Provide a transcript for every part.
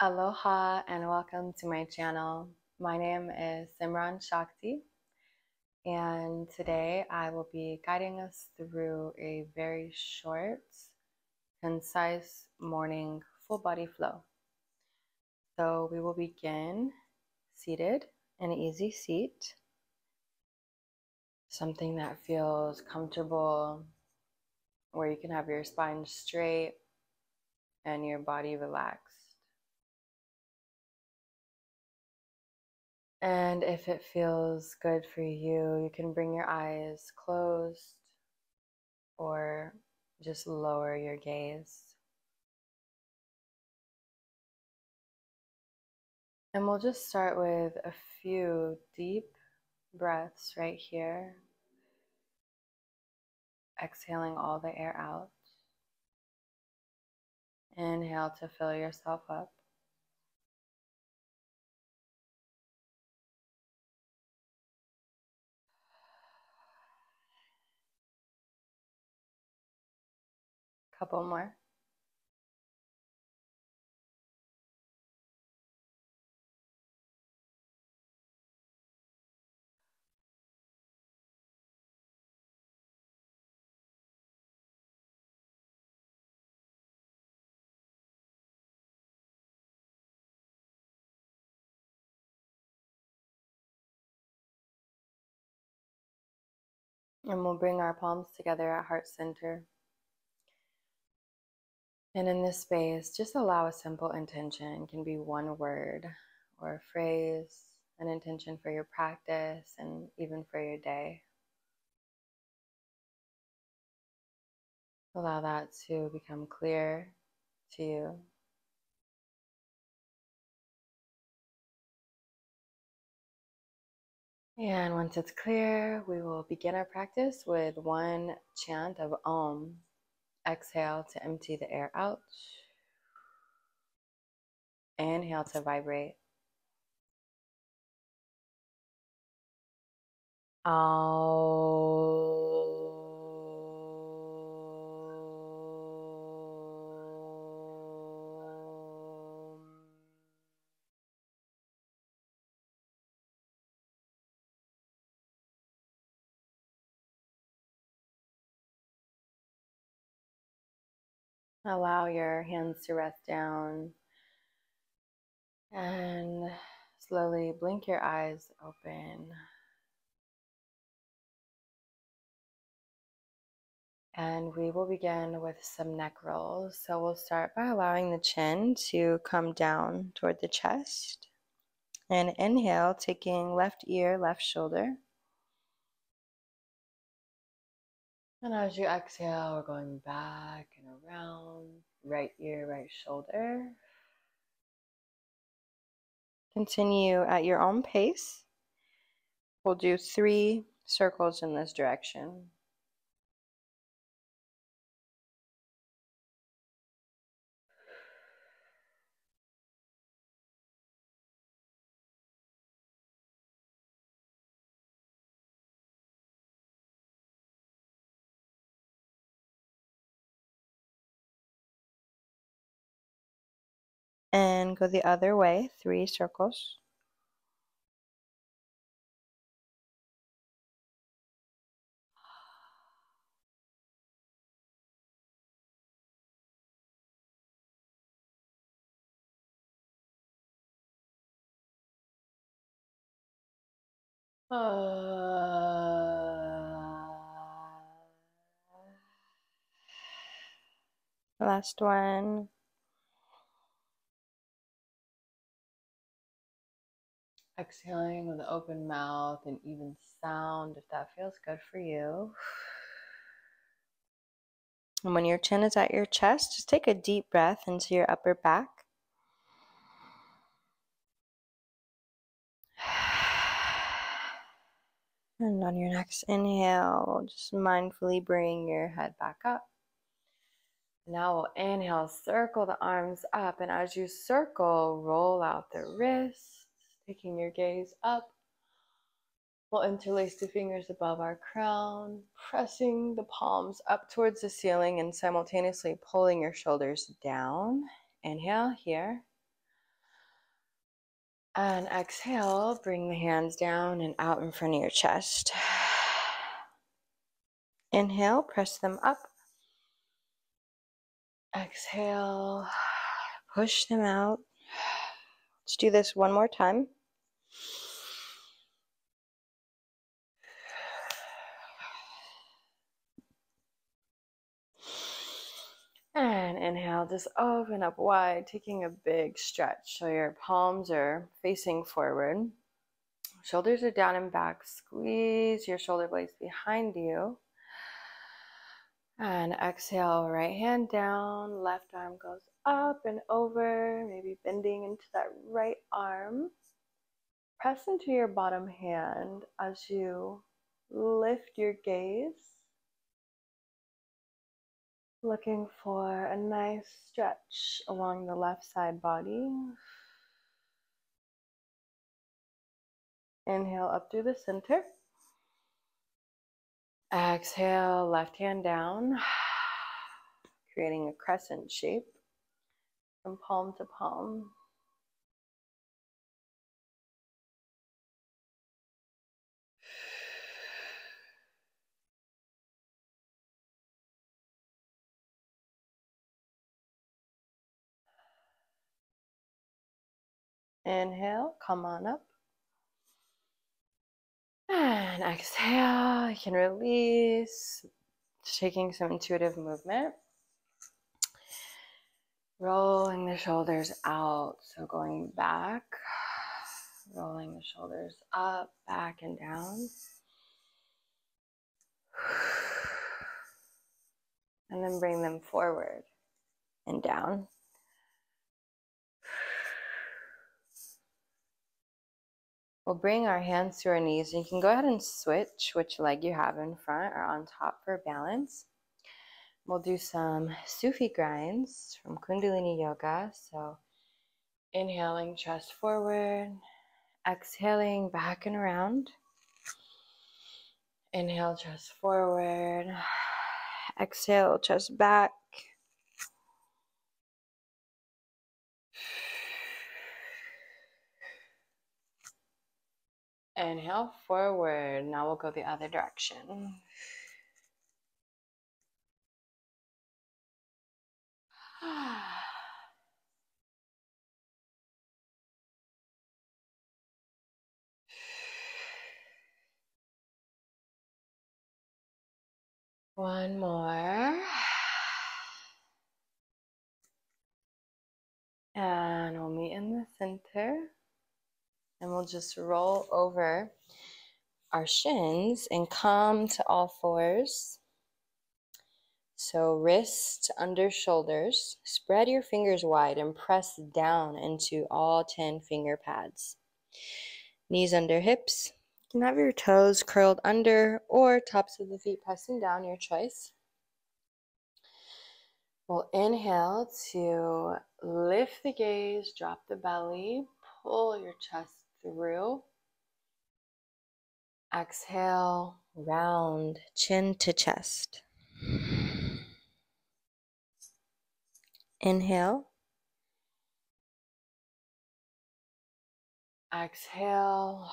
Aloha and welcome to my channel. My name is Simran Shakti, and today I will be guiding us through a very short, concise morning full body flow. So we will begin seated in an easy seat, something that feels comfortable, where you can have your spine straight and your body relaxed. And if it feels good for you, you can bring your eyes closed or just lower your gaze. And we'll just start with a few deep breaths right here. Exhaling all the air out. Inhale to fill yourself up. Couple more. And we'll bring our palms together at heart center. And in this space, just allow a simple intention. It can be one word or a phrase, an intention for your practice and even for your day. Allow that to become clear to you. And once it's clear, we will begin our practice with one chant of Om. Exhale to empty the air out. Inhale to vibrate. Allow your hands to rest down and slowly blink your eyes open. And we will begin with some neck rolls. So we'll start by allowing the chin to come down toward the chest. And inhale, taking left ear, left shoulder. And as you exhale, we're going back and around, right ear, right shoulder. Continue at your own pace. We'll do three circles in this direction. And go the other way, three circles. Uh, Last one. Exhaling with an open mouth and even sound if that feels good for you. And when your chin is at your chest, just take a deep breath into your upper back. And on your next inhale, just mindfully bring your head back up. Now we'll inhale, circle the arms up, and as you circle, roll out the wrists taking your gaze up. We'll interlace the fingers above our crown, pressing the palms up towards the ceiling and simultaneously pulling your shoulders down. Inhale here. And exhale, bring the hands down and out in front of your chest. Inhale, press them up. Exhale, push them out. Let's do this one more time. And inhale, just open up wide, taking a big stretch. So your palms are facing forward. Shoulders are down and back. Squeeze your shoulder blades behind you. And exhale, right hand down, left arm goes up and over, maybe bending into that right arm. Press into your bottom hand as you lift your gaze Looking for a nice stretch along the left side body. Inhale up through the center. Exhale, left hand down, creating a crescent shape from palm to palm. Inhale, come on up. And exhale, you can release, taking some intuitive movement. Rolling the shoulders out, so going back, rolling the shoulders up, back, and down. And then bring them forward and down. We'll bring our hands to our knees. And you can go ahead and switch which leg you have in front or on top for balance. We'll do some Sufi grinds from Kundalini Yoga. So inhaling chest forward, exhaling back and around. Inhale, chest forward. Exhale, chest back. Inhale forward. Now we'll go the other direction. One more. And we'll meet in the center. And we'll just roll over our shins and come to all fours. So, wrist under shoulders. Spread your fingers wide and press down into all 10 finger pads. Knees under hips. You can have your toes curled under or tops of the feet pressing down, your choice. We'll inhale to lift the gaze, drop the belly, pull your chest through. Exhale, round chin to chest. Inhale. Exhale.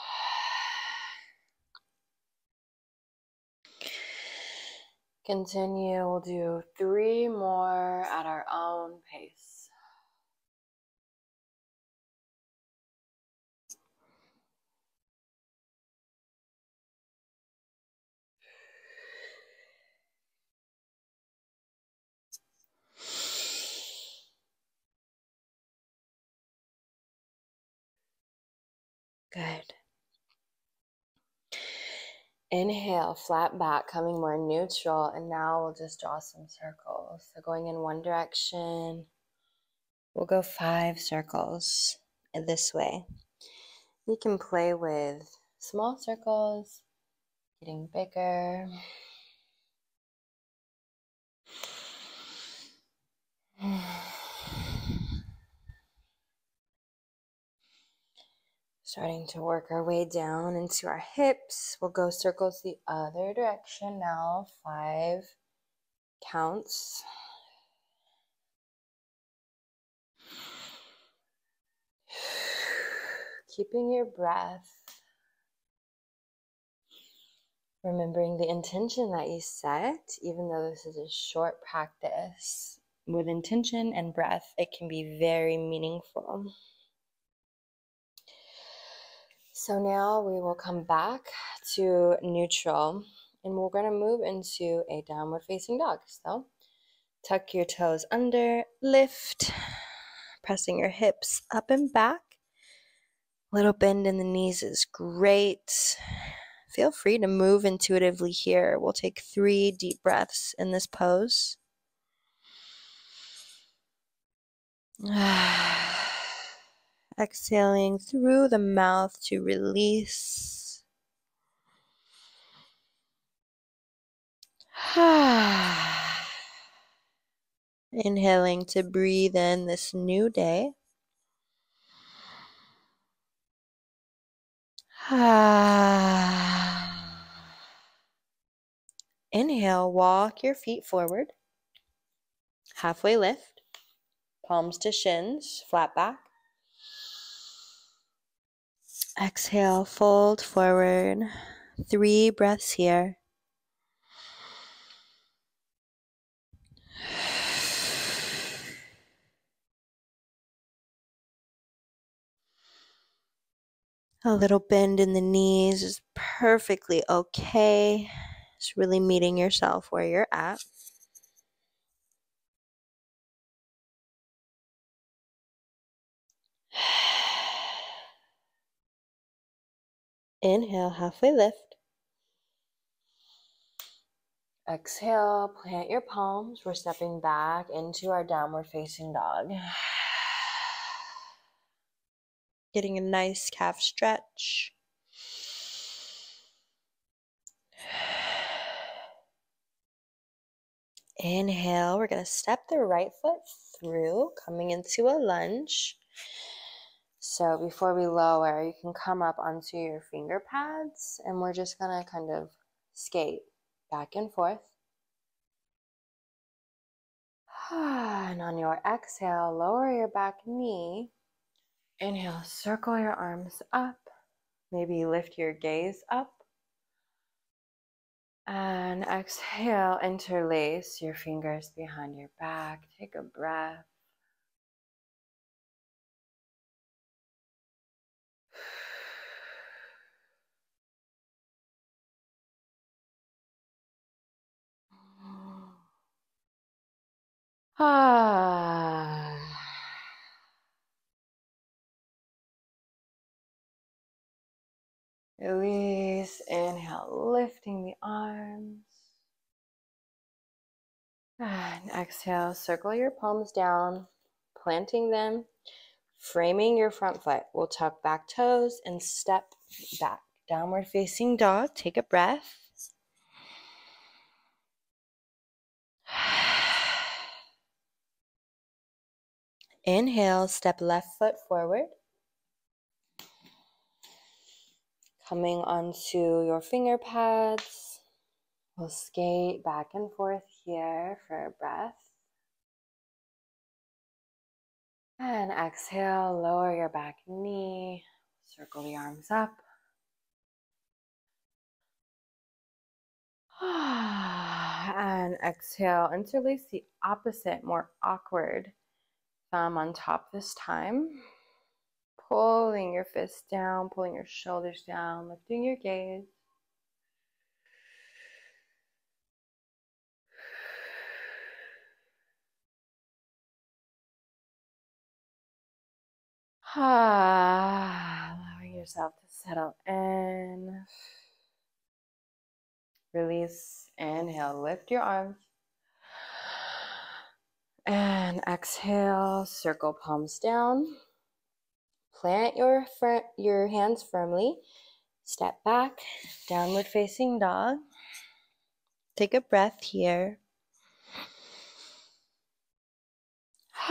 Continue. We'll do three more at our own pace. Good. Inhale, flat back, coming more neutral. And now we'll just draw some circles. So going in one direction, we'll go five circles this way. You can play with small circles, getting bigger. Starting to work our way down into our hips. We'll go circles the other direction now. Five counts. keeping your breath. Remembering the intention that you set, even though this is a short practice, with intention and breath, it can be very meaningful. So now we will come back to neutral and we're going to move into a downward facing dog. So tuck your toes under, lift, pressing your hips up and back. Little bend in the knees is great. Feel free to move intuitively here. We'll take three deep breaths in this pose. Exhaling through the mouth to release. Inhaling to breathe in this new day. Inhale, walk your feet forward. Halfway lift. Palms to shins, flat back. Exhale, fold forward. Three breaths here. A little bend in the knees is perfectly okay. It's really meeting yourself where you're at. Inhale, halfway lift. Exhale, plant your palms. We're stepping back into our downward facing dog. Getting a nice calf stretch. Inhale, we're going to step the right foot through, coming into a lunge. So before we lower, you can come up onto your finger pads and we're just going to kind of skate back and forth. And on your exhale, lower your back knee. Inhale, circle your arms up. Maybe lift your gaze up. And exhale, interlace your fingers behind your back. Take a breath. Ah. Release, inhale, lifting the arms. And exhale, circle your palms down, planting them, framing your front foot. We'll tuck back toes and step back. Downward facing dog. Take a breath. Inhale, step left foot forward. Coming onto your finger pads. We'll skate back and forth here for a breath. And exhale, lower your back knee, circle the arms up. And exhale, interlace the opposite, more awkward thumb on top this time. Pulling your fists down, pulling your shoulders down, lifting your gaze. Ah, allowing yourself to settle in. Release, inhale, lift your arms. And exhale, circle palms down. Plant your, your hands firmly. Step back, downward facing dog. Take a breath here.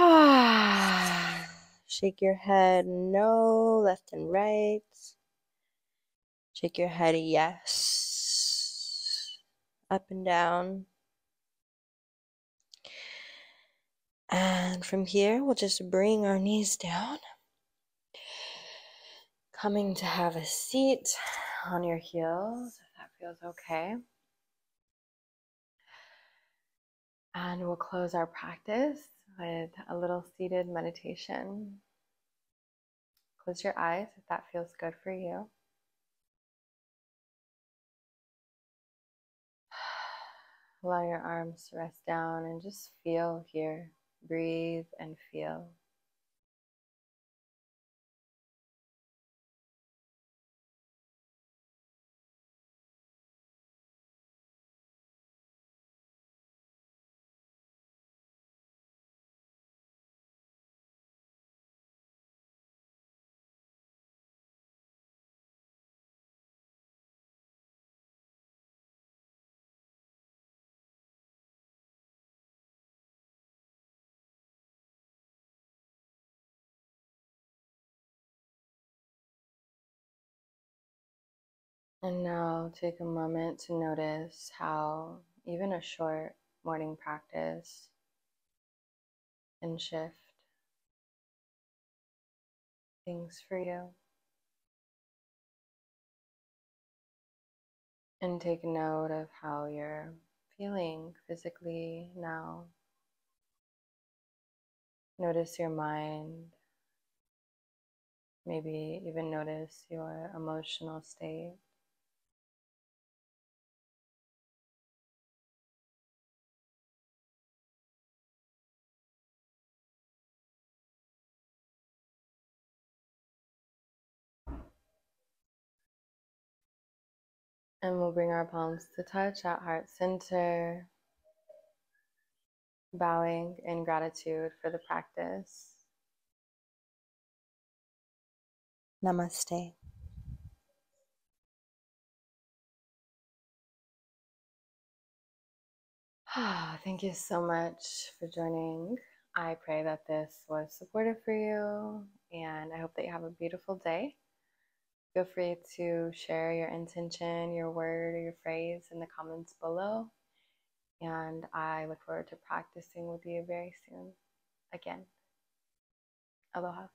Shake your head no, left and right. Shake your head yes, up and down. And from here, we'll just bring our knees down. Coming to have a seat on your heels, if that feels okay. And we'll close our practice with a little seated meditation. Close your eyes if that feels good for you. Allow your arms to rest down and just feel here. Breathe and feel. And now take a moment to notice how even a short morning practice can shift things for you. And take note of how you're feeling physically now. Notice your mind. Maybe even notice your emotional state. And we'll bring our palms to touch at heart center, bowing in gratitude for the practice. Namaste. Ah, Thank you so much for joining. I pray that this was supportive for you, and I hope that you have a beautiful day. Feel free to share your intention, your word, or your phrase in the comments below. And I look forward to practicing with you very soon. Again, aloha.